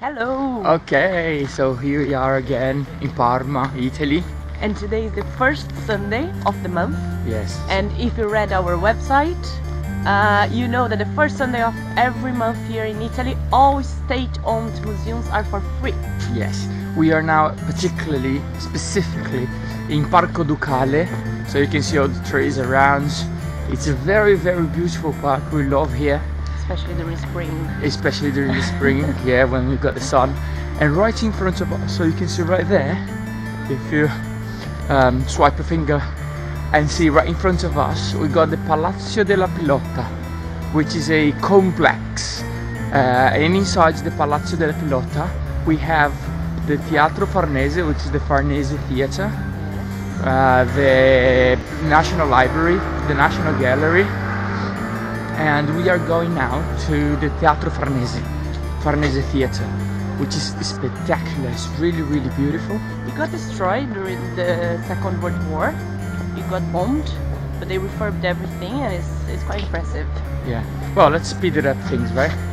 Hello! Okay, so here we are again in Parma, Italy. And today is the first Sunday of the month. Yes. And if you read our website, uh, you know that the first Sunday of every month here in Italy, all state-owned museums are for free. Yes. We are now particularly, specifically in Parco Ducale. So you can see all the trees around. It's a very, very beautiful park. We love here. Especially during spring. especially during the spring, yeah, when we've got the sun. And right in front of us, so you can see right there, if you um, swipe a finger and see right in front of us, we got the Palazzo della Pilotta, which is a complex. Uh, and inside the Palazzo della Pilotta, we have the Teatro Farnese, which is the Farnese Theatre, uh, the National Library, the National Gallery, and we are going now to the Teatro Farnese, Farnese Theatre, which is spectacular. It's really, really beautiful. It got destroyed during the Second World War. It got bombed, but they refurbed everything and it's, it's quite impressive. Yeah. Well, let's speed it up things, right?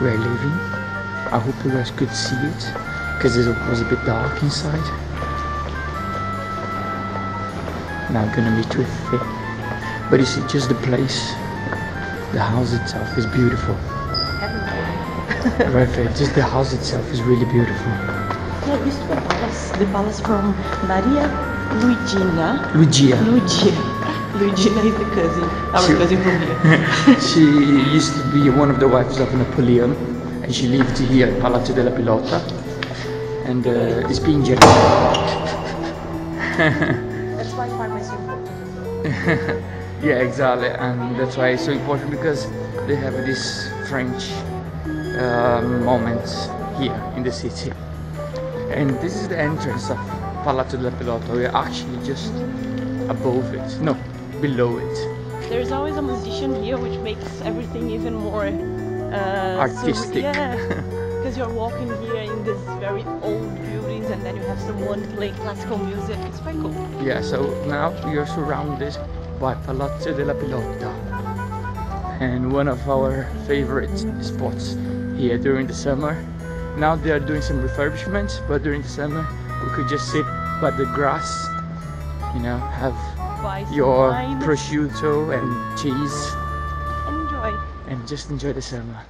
We're leaving. I hope you guys could see it because it was a bit dark inside. Now I'm gonna meet with it. But you see, just the place, the house itself is beautiful. right there, just the house itself is really beautiful. Yeah, this is the palace, the palace from Maria Luigina. Lucia. Luigia. Luigina is the cousin, our She- cousin from here. she used to be one of the wives of Napoleon and she lived here at Palazzo della Pilotta and uh, is being jealous. That's why Parma is so important. Yeah, exactly, and that's why it's so important because they have this French um, moments here in the city. And this is the entrance of Palazzo della Pilotta. We're actually just above it, no, below it. There's always a musician here, which makes everything even more uh, Artistic. surre- yeah, because you're walking here in these very old buildings, and then you have someone playing classical music. It's quite cool. Yeah, so now we are surrounded by Palazzo della Pilotta and one of our favorite spots here during the summer. Now they are doing some refurbishments, but during the summer we could just sit by the grass, you know, have your prosciutto and cheese and enjoy. and just enjoy the summer.